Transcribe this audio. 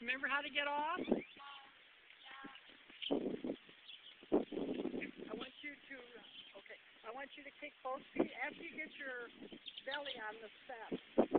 Remember how to get off? I want you to, okay, I want you to kick both feet after you get your belly on the step.